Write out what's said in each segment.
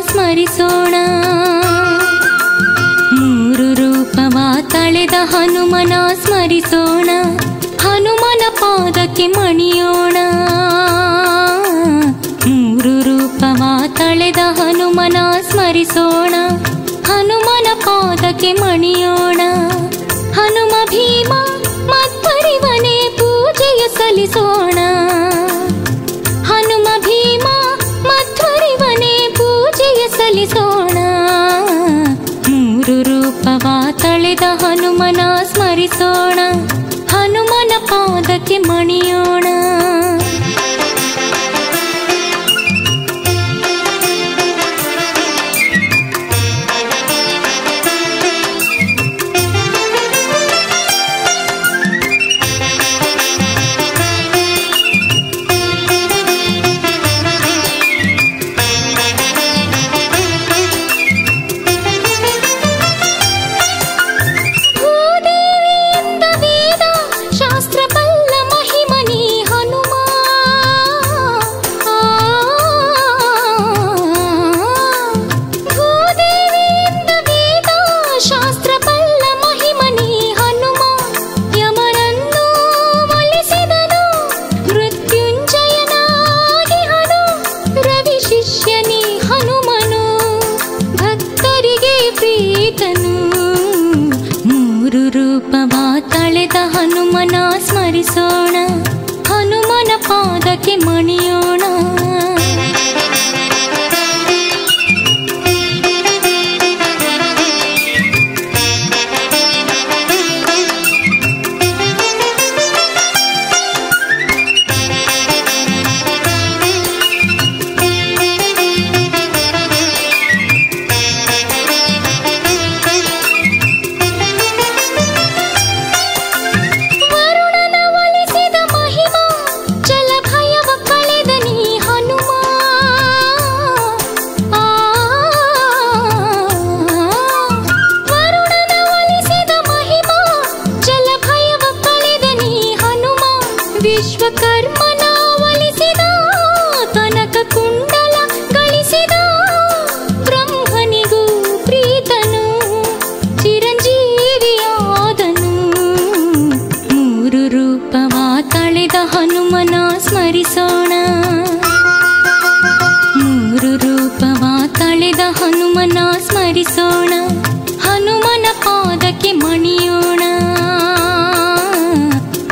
ಸ್ಮರಿಸೋಣ. ಮೂರು ರೂಪವ ತಳೆದ ಹನುಮನ ಸ್ಮರಿಸೋಣ. ಹನುಮನ ಪಾದಕ್ಕೆ ಮಣಿಯೋಣ. ಮೂರು ರೂಪವ ತಳೆದ ಹನುಮನ ಸ್ಮರಿಸೋಣ. ಹನುಮನ ಪಾದಕ್ಕೆ ಮಣಿಯೋಣ. ಹನುಮ ಭೀಮ ಮತ್ತರಿವನೇ ಪೂಜೆಯ ಸಲ್ಲಿಸೋಣ. ತಳೆದ ಹನುಮನ ಸ್ಮರಿಸೋಣ ಹನುಮನ ಪಾದಕ್ಕೆ ಮಣಿಯೋಣ ರೂಪವ ತಳೆದ ಹನುಮನ ಸ್ಮರಿಸೋಣ ಹನುಮನ ಪಾದಕ್ಕೆ ಮಣಿಯೋಣ. ಹನುಮನ ಸ್ಮರಿಸೋಣ. ಮೂರು ರೂಪವ ತಳೆದ ಹನುಮನ ಸ್ಮರಿಸೋಣ. ಹನುಮನ ಪಾದಕ್ಕೆ ಮಣಿಯೋಣ.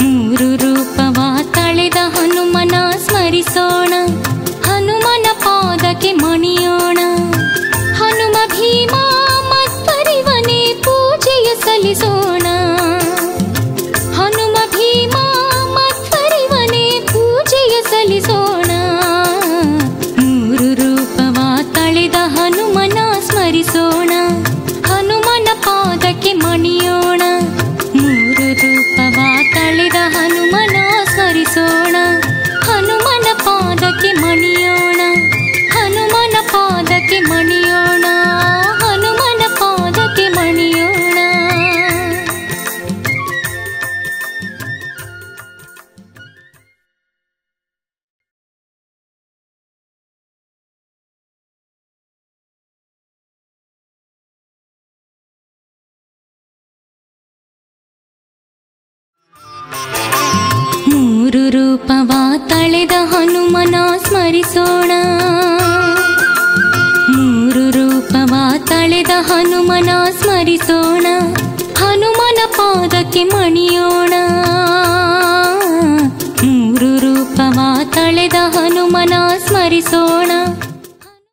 ಮೂರು ರೂಪವ ತಳೆದ ಹನುಮನ ಸ್ಮರಿಸೋಣ. ಹನುಮನ ಪಾದಕ್ಕೆ ಮಣಿಯೋಣ. ಹನುಮ ಭೀಮ ಮತ್ತರಿವನೇ ಪೂಜೆಯ ಸಲ್ಲಿಸೋಣ ರೂಪವ ತಳೆದ ಹನುಮನ ಸ್ಮರಿಸೋಣ. ಹನುಮನ ಪಾದಕ್ಕೆ ಮಣಿಯೋಣ ಮೂರು ರೂಪವ ತಳೆದ ಹನುಮನ ಸ್ಮರಿಸೋಣ. ಮೂರು ರೂಪವ ತಳೆದ ಹನುಮನ ಸ್ಮರಿಸೋಣ. ಹನುಮನ ಪಾದಕ್ಕೆ ಮಣಿಯೋಣ. ಮೂರು ರೂಪವ ತಳೆದ ಹನುಮನ ಸ್ಮರಿಸೋಣ.